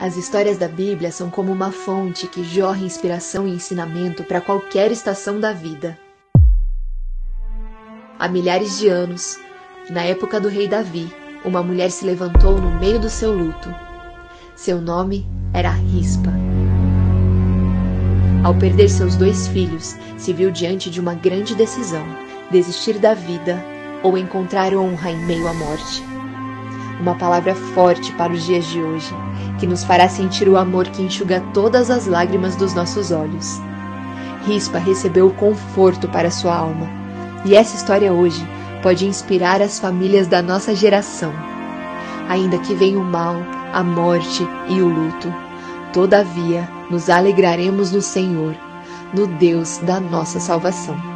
As histórias da Bíblia são como uma fonte que jorra inspiração e ensinamento para qualquer estação da vida. Há milhares de anos, na época do rei Davi, uma mulher se levantou no meio do seu luto. Seu nome era Rispa. Ao perder seus dois filhos, se viu diante de uma grande decisão: desistir da vida ou encontrar honra em meio à morte. Uma palavra forte para os dias de hoje, que nos fará sentir o amor que enxuga todas as lágrimas dos nossos olhos. Rispa recebeu o conforto para sua alma, e essa história hoje pode inspirar as famílias da nossa geração. Ainda que venha o mal, a morte e o luto, todavia nos alegraremos no Senhor, no Deus da nossa salvação.